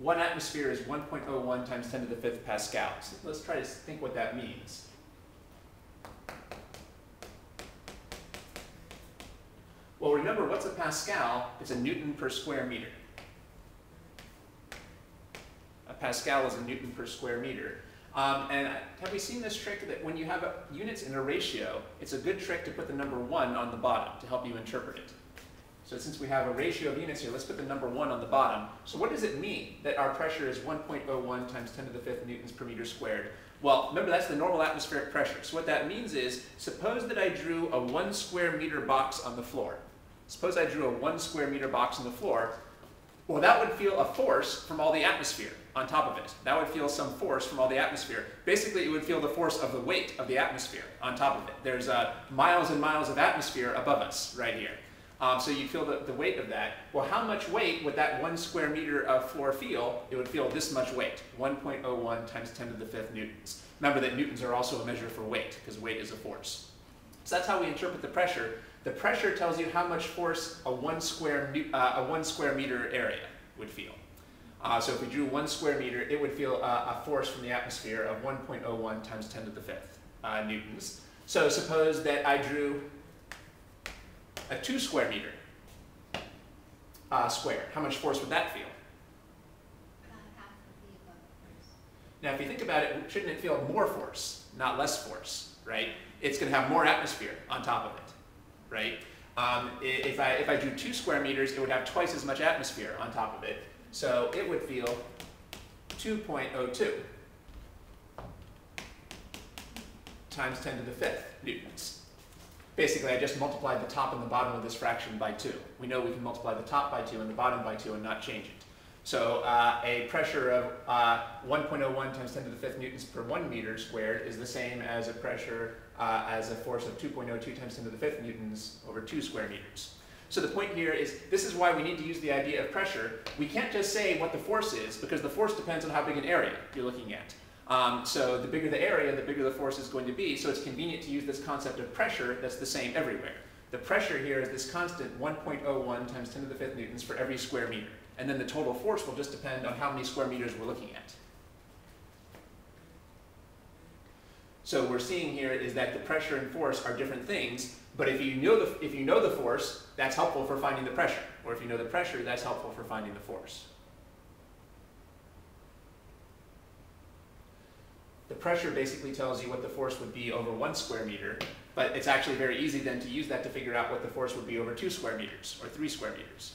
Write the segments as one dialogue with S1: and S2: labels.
S1: one atmosphere is 1.01 times 10 to the fifth pascals. Let's try to think what that means. Well, remember, what's a Pascal? It's a Newton per square meter. A Pascal is a Newton per square meter. Um, and have we seen this trick that when you have a, units in a ratio, it's a good trick to put the number 1 on the bottom to help you interpret it. So since we have a ratio of units here, let's put the number 1 on the bottom. So what does it mean that our pressure is 1.01 times 10 to the fifth newtons per meter squared? Well, remember that's the normal atmospheric pressure. So what that means is, suppose that I drew a 1 square meter box on the floor. Suppose I drew a one square meter box on the floor. Well, that would feel a force from all the atmosphere on top of it. That would feel some force from all the atmosphere. Basically, it would feel the force of the weight of the atmosphere on top of it. There's uh, miles and miles of atmosphere above us right here. Um, so you'd feel the, the weight of that. Well, how much weight would that one square meter of floor feel? It would feel this much weight, 1.01 times 10 to the fifth newtons. Remember that newtons are also a measure for weight, because weight is a force. So that's how we interpret the pressure. The pressure tells you how much force a one square, uh, a one square meter area would feel. Uh, so if we drew one square meter, it would feel uh, a force from the atmosphere of 1.01 times 10 to the fifth uh, newtons. So suppose that I drew a two square meter uh, square. How much force would that feel? Now, if you think about it, shouldn't it feel more force, not less force, right? It's going to have more atmosphere on top of it right? Um, if, I, if I drew two square meters, it would have twice as much atmosphere on top of it. So it would feel 2.02 times 10 to the fifth newtons. Basically, I just multiplied the top and the bottom of this fraction by 2. We know we can multiply the top by 2 and the bottom by 2 and not change it. So uh, a pressure of uh, 1.01 times 10 to the fifth newtons per 1 meter squared is the same as a pressure uh, as a force of 2.02 times 10 to the fifth newtons over 2 square meters. So the point here is this is why we need to use the idea of pressure. We can't just say what the force is because the force depends on how big an area you're looking at. Um, so the bigger the area, the bigger the force is going to be. So it's convenient to use this concept of pressure that's the same everywhere. The pressure here is this constant 1.01 times 10 to the fifth newtons for every square meter. And then the total force will just depend on how many square meters we're looking at. So we're seeing here is that the pressure and force are different things, but if you know the, if you know the force, that's helpful for finding the pressure. Or if you know the pressure, that's helpful for finding the force. The pressure basically tells you what the force would be over one square meter, but it's actually very easy then to use that to figure out what the force would be over two square meters or three square meters.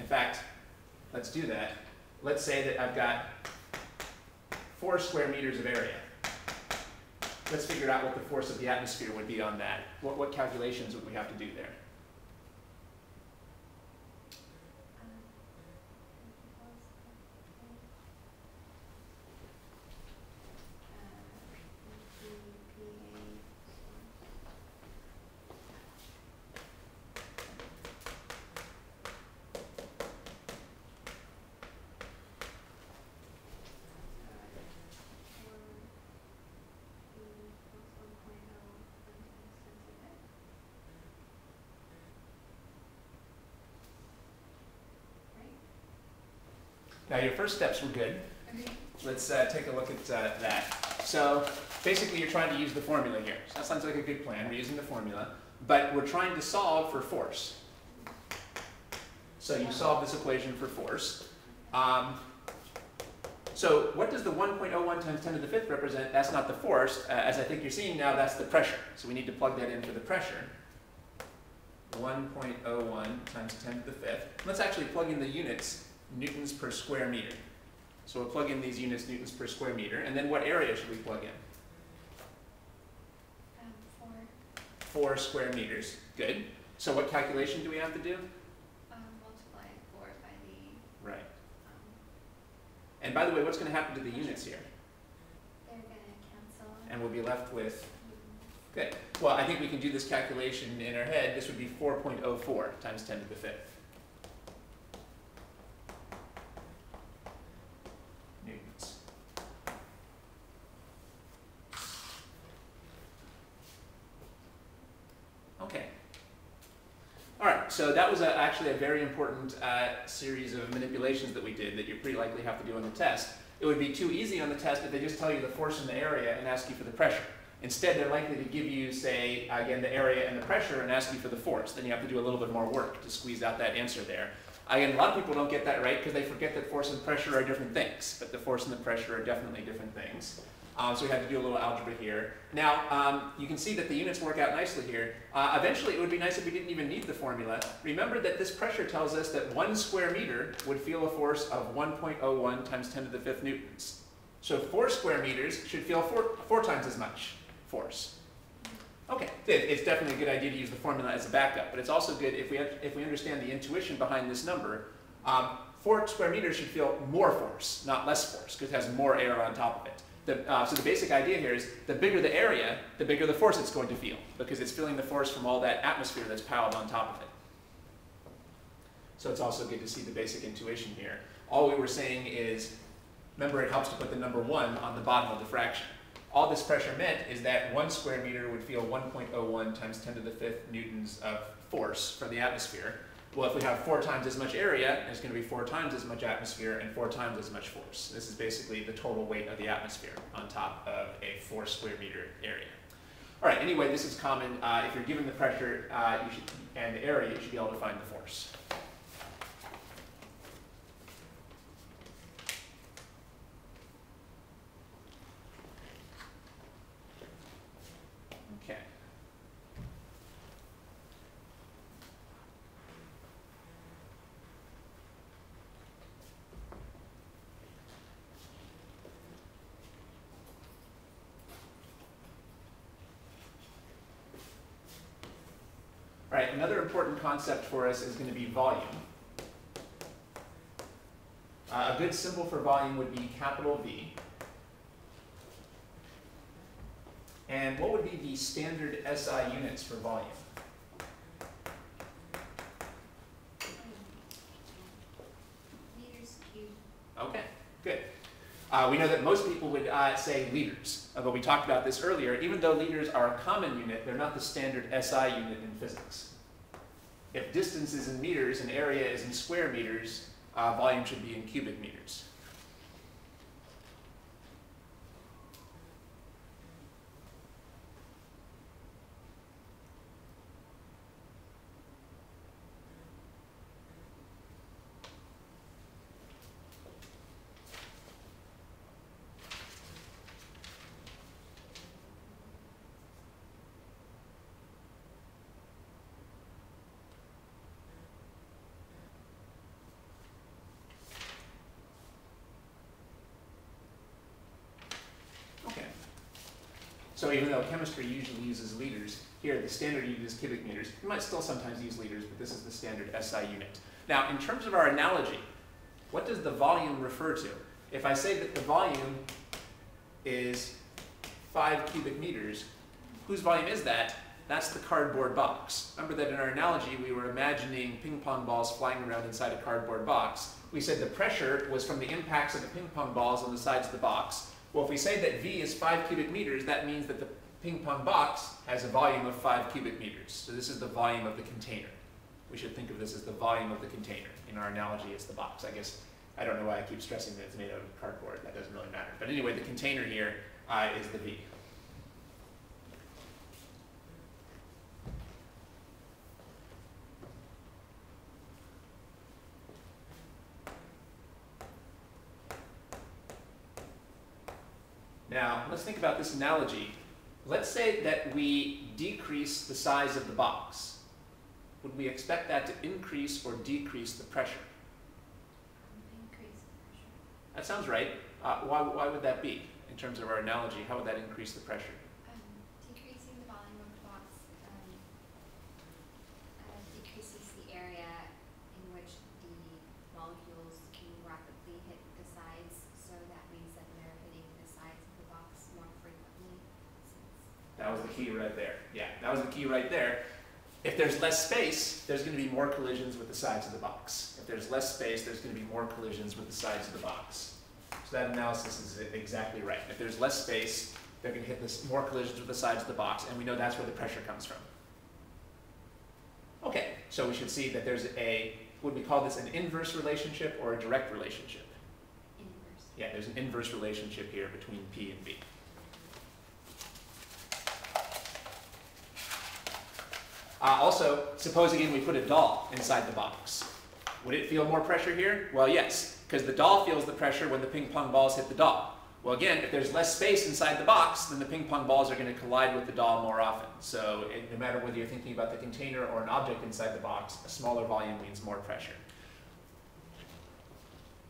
S1: In fact, let's do that. Let's say that I've got four square meters of area let's figure out what the force of the atmosphere would be on that. What, what calculations would we have to do there? Now your first steps were good. Let's uh, take a look at uh, that. So basically you're trying to use the formula here. So that sounds like a good plan. We're using the formula. But we're trying to solve for force. So you solve this equation for force. Um, so what does the 1.01 times 10 to the fifth represent? That's not the force. Uh, as I think you're seeing now, that's the pressure. So we need to plug that in for the pressure. 1.01 times 10 to the fifth. Let's actually plug in the units newtons per square meter. So we'll plug in these units, newtons per square meter. And then what area should we plug in?
S2: Um, four.
S1: Four square meters. Good. So what calculation do we have to do?
S2: Um, multiply four by the,
S1: Right.
S2: um,
S1: And by the way, what's going to happen to the units here?
S2: they're gonna cancel.
S1: And we'll be left with, good. Well, I think we can do this calculation in our head. This would be 4.04 times 10 to the fifth. Newtons. Okay. All so that was a, actually a very important uh, series of manipulations that we did that you pretty likely have to do on the test. It would be too easy on the test if they just tell you the force in the area and ask you for the pressure. Instead, they're likely to give you, say, again, the area and the pressure and ask you for the force. Then you have to do a little bit more work to squeeze out that answer there. Again, a lot of people don't get that right because they forget that force and pressure are different things, but the force and the pressure are definitely different things. Um, so we had to do a little algebra here. Now, um, you can see that the units work out nicely here. Uh, eventually, it would be nice if we didn't even need the formula. Remember that this pressure tells us that one square meter would feel a force of 1.01 times 10 to the fifth newtons. So four square meters should feel four, four times as much force. Okay, it's definitely a good idea to use the formula as a backup, but it's also good if we, have, if we understand the intuition behind this number. Um, four square meters should feel more force, not less force, because it has more air on top of it. The, uh, so the basic idea here is the bigger the area, the bigger the force it's going to feel, because it's feeling the force from all that atmosphere that's piled on top of it. So it's also good to see the basic intuition here. All we were saying is, remember it helps to put the number one on the bottom of the fraction all this pressure meant is that one square meter would feel 1.01 times 10 to the fifth newtons of force from the atmosphere. Well, if we have four times as much area, it's going to be four times as much atmosphere and four times as much force. This is basically the total weight of the atmosphere on top of a four square meter area. All right, anyway, this is common. Uh, if you're given the pressure uh, should, and the area, you should be able to find the force. Right, another important concept for us is going to be volume. Uh, a good symbol for volume would be capital V. And what would be the standard SI units for volume?
S2: Meters cubed.
S1: Okay. Uh, we know that most people would uh, say liters, but we talked about this earlier. Even though liters are a common unit, they're not the standard SI unit in physics. If distance is in meters and area is in square meters, uh, volume should be in cubic meters. So even though chemistry usually uses liters, here the standard unit is cubic meters. You might still sometimes use liters, but this is the standard SI unit. Now, in terms of our analogy, what does the volume refer to? If I say that the volume is 5 cubic meters, whose volume is that? That's the cardboard box. Remember that in our analogy, we were imagining ping pong balls flying around inside a cardboard box. We said the pressure was from the impacts of the ping pong balls on the sides of the box, well, if we say that V is 5 cubic meters, that means that the ping pong box has a volume of 5 cubic meters. So this is the volume of the container. We should think of this as the volume of the container. In our analogy, it's the box. I guess, I don't know why I keep stressing that it's made out of cardboard. That doesn't really matter. But anyway, the container here uh, is the V. Now, let's think about this analogy. Let's say that we decrease the size of the box. Would we expect that to increase or decrease the pressure?
S2: Increase the pressure.
S1: That sounds right. Uh, why, why would that be in terms of our analogy? How would that increase the pressure? Key right there. Yeah, that was the key right there. If there's less space, there's going to be more collisions with the sides of the box. If there's less space, there's going to be more collisions with the sides of the box. So that analysis is exactly right. If there's less space, they're going to hit this, more collisions with the sides of the box, and we know that's where the pressure comes from. Okay, so we should see that there's a, would we call this an inverse relationship or a direct relationship?
S2: Inverse.
S1: Yeah, there's an inverse relationship here between P and V. Uh, also, suppose again we put a doll inside the box. Would it feel more pressure here? Well, yes, because the doll feels the pressure when the ping pong balls hit the doll. Well, again, if there's less space inside the box, then the ping pong balls are going to collide with the doll more often. So it, no matter whether you're thinking about the container or an object inside the box, a smaller volume means more pressure.